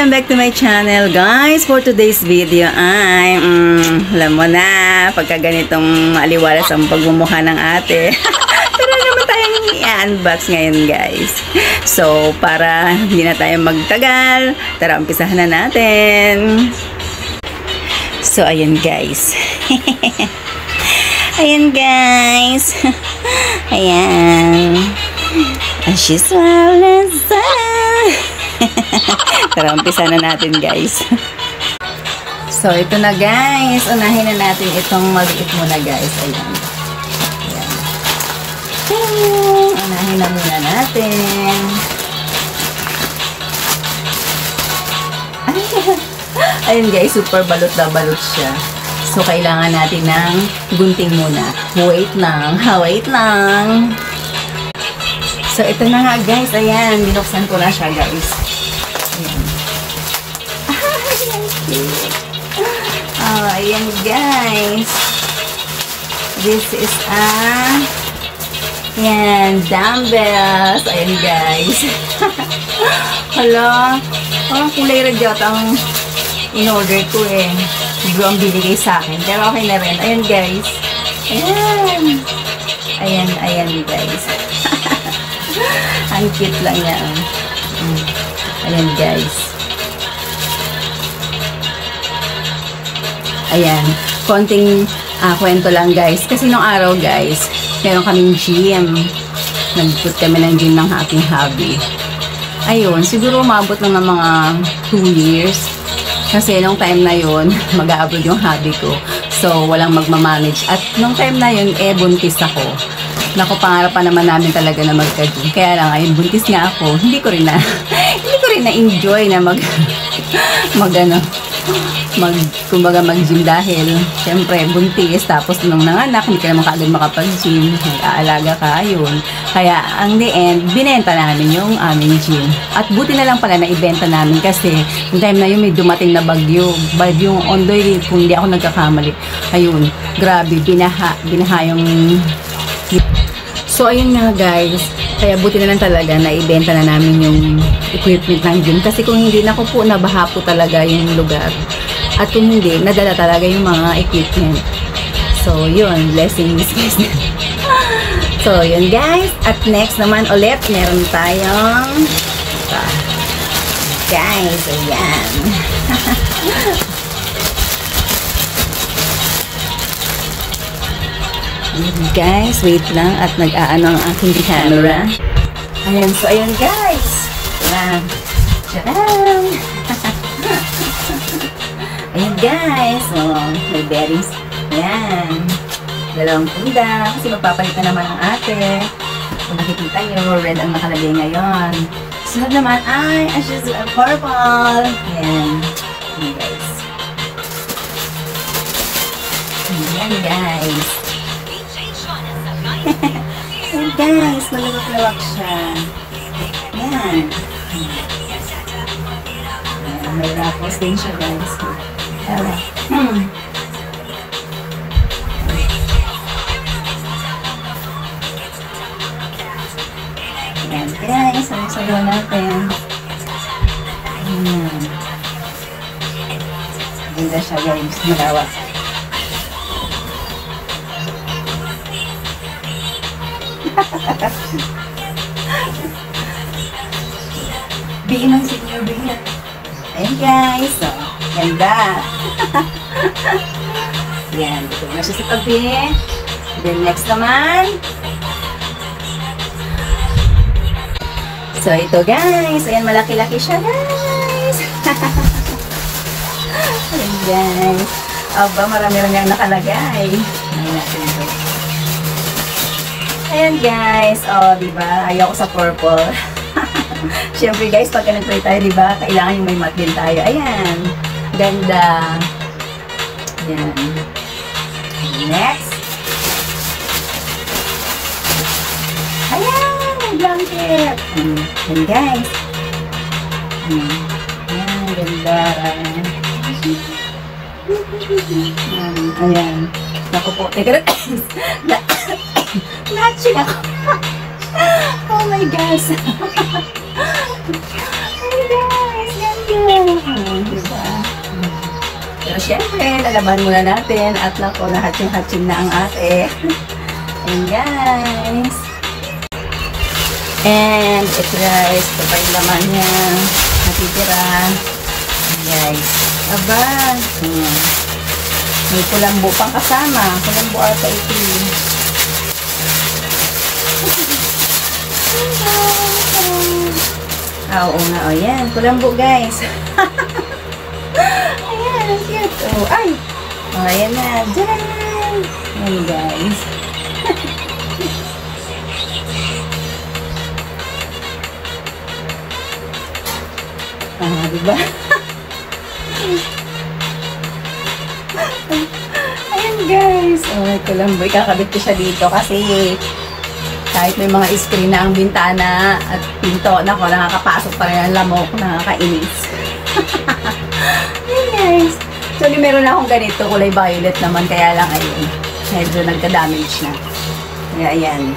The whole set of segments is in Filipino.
Welcome back to my channel. Guys, for today's video ay, mm, alam mo na, pagka ganitong maliwalas ang pagmumukha ng ate. Pero naman tayong i-unbox ngayon guys. So, para hindi na tayo magtagal, tara umpisahan na natin. So, ayan guys. ayan guys. ayan. As usual, sana. Tara, umpisa na natin guys. so, ito na guys. Unahin na natin itong maliit muna guys. Ayan. Ayan. Unahin na muna natin. Ayun guys, super balot na balot siya. So, kailangan natin ng gunting muna. Wait lang. Ha, wait lang. So, ito na nga guys. Ayan, binuksan ko na siya guys. Ayan. Oh, ayan guys. This is a Ayan, dumbbells. Ayan guys. Hala, parang kulay red yata ang in-order ko eh. Siguro ang binigay sa akin. Pero okay na rin. Ayan guys. Ayan. Ayan, ayan guys. ang cute lang yan. Mm. Ayan guys. Ayan. Konting uh, kwento lang guys. Kasi nung araw guys, meron kaming gym. Nag-put kami ng gym ng aking hobby. Ayun, siguro umabot lang ng mga 2 years. Kasi nung time na yun, mag-a-upload yung hobby ko. So, walang magmamanage. At nung time na yun, eh, buntis ako. Naku, pangarap pa naman namin talaga na magka-gym. Kaya lang, ayun, buntis nga ako. Hindi ko rin na, na-enjoy na mag, mag ano, mag, kumbaga mag-gym dahil, syempre, buntis, tapos nung nanganak, hindi ka naman kaagad makapag-gym, nag-aalaga ka, yun. Kaya, ang the end, binenta namin yung aming gym. At buti na lang pala na ibenta namin kasi, yung time na yun, may dumating na bagyo. Bagyong Ondoy, kung hindi ako nagkakamali. Ayun, grabe, binaha, binaha yung So, ayun nga guys, kaya buti na lang talaga na ibenta na namin yung equipment ng gym. Kasi kung hindi, naku po, nabaha po talaga yung lugar. At kung hindi, nadala talaga yung mga equipment. So, yun, blessings so, yun guys. At next naman ulit, meron tayong guys, ayan. guys, wait lang at nag-aano ang aking camera. Ayan, so ayan guys. Ayan. Tadam! ayan guys. So, may bearings. Ayan. Dalawang punda. Kasi magpapalit na naman ang ate. Kung nakikita nyo, red ang nakalagay ngayon. Sunod naman ay, as usual, purple. Ayan. Ayan guys. Ayan guys. Ayan guys, malawak-lawak siya. Ayan. Ayan, may raffles din siya guys. Ayan. Hmm. Ayan guys, sayo-sayo natin. Ayan. Ganda siya guys, malawak. Biin ng senior biin. Ayan guys. So, ganda. Yan. Dito na siya sa tabi. Then next naman. So, ito guys. Ayan, malaki-laki siya guys. Ayan guys. Aba, marami-rami ang nakalagay. Ayan natin. Ayan guys, oh, di ba? Ayaw ko sa purple. Siyempre guys, pagka nag-play tayo, di ba? Kailangan yung may mat din tayo. Ayan. Ganda. Ayan. Next. Ayan, may blanket. Ayan guys. Ayan, ganda. Ayan. Ayan. Naku po. Teka na. Matching ako. oh my gosh. oh my gosh. Ganda. syempre, lalaban muna natin. At nako, nahatching-hatching na ang ate. And guys. And ito guys, ito pa yung laman niya. Natitira. Guys. Aba. Hmm. May kulambo pang kasama. Kulambo ata ito. Ah, oo nga. O, yan. Kulambo, guys. ayan, ang cute. Oh, ay. O, ayan na. Diyan. Ayan, guys. ah, diba? ayan, guys. O, oh, kulambo. Ikakabit ko siya dito kasi kahit may mga screen na ang bintana at pinto, nako, nakakapasok pa rin ang lamok, nakakainis. Hey guys. Actually, meron akong ganito, kulay violet naman, kaya lang ayun, medyo nagka-damage na. Kaya ayan.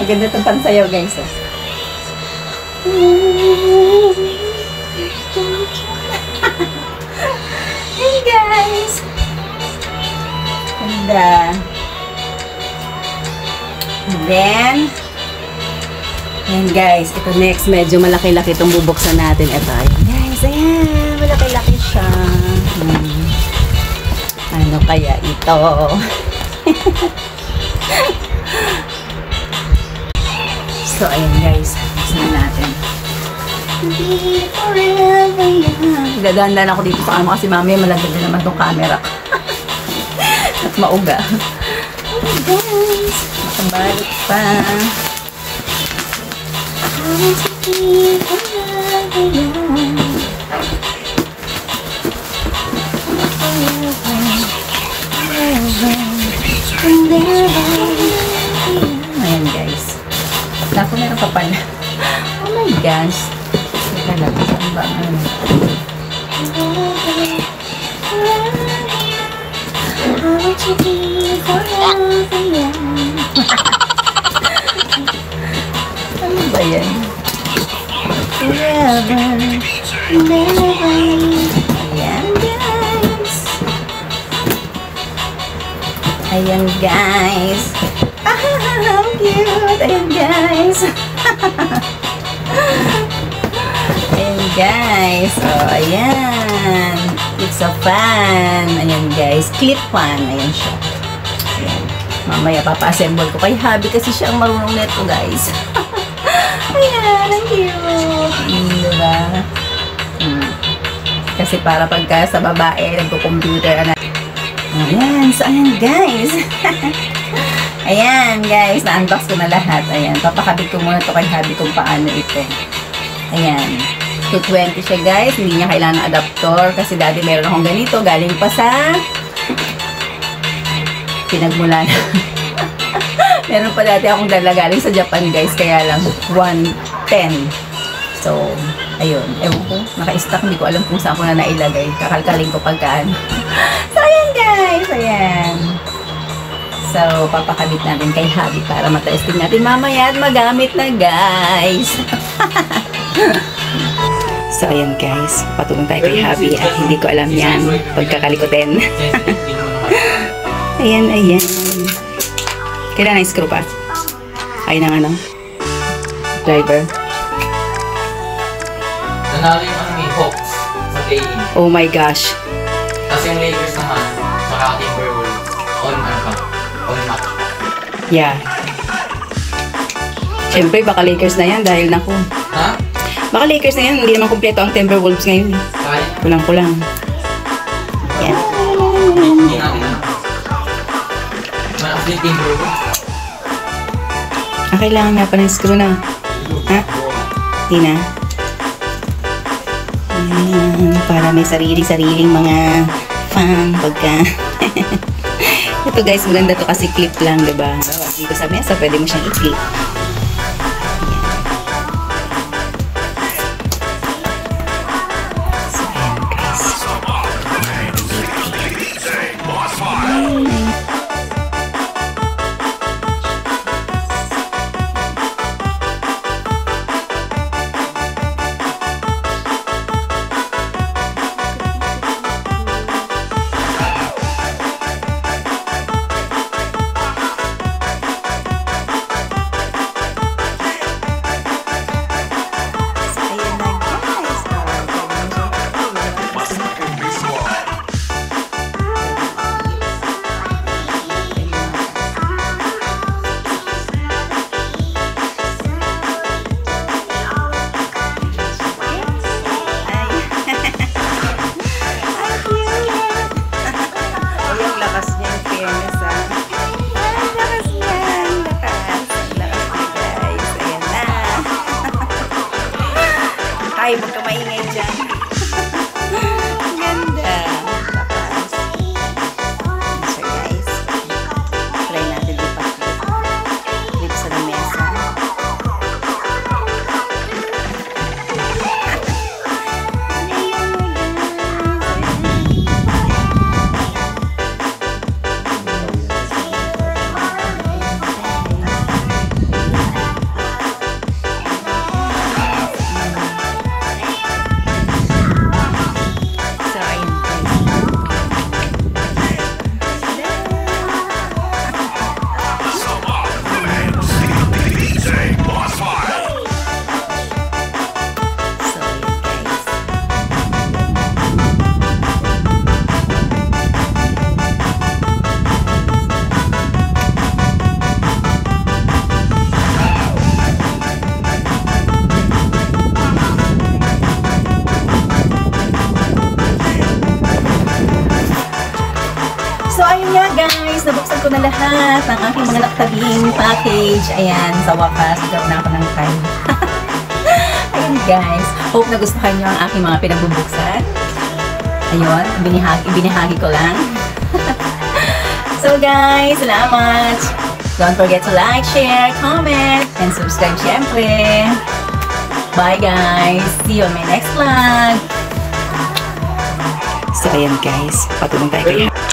Maganda itong pansayaw guys. Oh. hey guys! And then, ayan guys, ito next, medyo malaki-laki itong bubuksan natin. Ito, ayan guys, ayan, malaki-laki siya. Hmm. Ano kaya ito? so, ayan guys, buksan natin. Forever young. Dadaan ako dito sa ano kasi mamaya malagdag na naman tong camera. At mauga. Guys, makabalik pa. Ayan guys. Naku, meron pa pala. Oh my gosh. Teka lang, saan ba? Ano? Ano ba yan? Forever, never. Ayan guys. Ayan guys. Ah, how cute. Ayan guys. Ayan guys. Oh, ayan. It's a fan. Ayan guys. Clip fan. Ayan siya. Ayan. Mamaya papa-assemble ko kay Habi kasi siya ang marunong neto guys. ayan. Ang cute. Hmm, diba? Hmm. Kasi para pagka sa babae, nagko-computer, ano. Ayan. So, ayan guys. ayan guys. Na-unbox ko na lahat. Ayan. Papakabit ko muna to kay Habi kung paano ito. Ayan. 220 siya guys. Hindi niya kailangan ng adapter. Kasi dati meron akong ganito. Galing pa sa pinagmulan. meron pa dati akong dala galing sa Japan guys. Kaya lang 110. So, ayun. Ewan ko. Naka-stock. Hindi ko alam kung saan ko na nailagay. Kakalkalin ko pagkaan. so, ayan guys. Ayan. So, papakabit natin kay Habi para matesting natin mamaya at magamit na guys. So, ayan guys. Patulong tayo kay Habi at hindi ko alam yan. Pagkakalikotin. ayan, ayan. Kailangan na screw pa. Ayun ang ano. Driver. Nanalo yung ano may Hawks sa play-in. Oh my gosh. Tapos yung Lakers naman, saka Timberwolves, on ano ka, on map. Yeah. Siyempre, baka Lakers na yan dahil naku. Ha? Baka Lakers na yan. Hindi naman kumpleto ang Timberwolves ngayon. Kulang-kulang. Yan. Hindi. Ah, kailangan nga pa ng screw na. Ha? Di na. Ayan, para may sarili-sariling mga fan pagka... Ito guys, maganda to kasi clip lang, di ba? Dito sa mesa, pwede mo siyang i-clip. Ayun guys, nabuksan ko na lahat ng aking mga naktabing package. Ayan, sa wakas, nagkaroon na ako ng time. ayun guys, hope nagustuhan nyo ang aking mga pinagbubuksan. Ayun, binihagi, binihagi ko lang. so guys, salamat! Don't forget to like, share, comment, and subscribe syempre. Bye guys! See you on my next vlog! So ayan guys, patulong tayo kay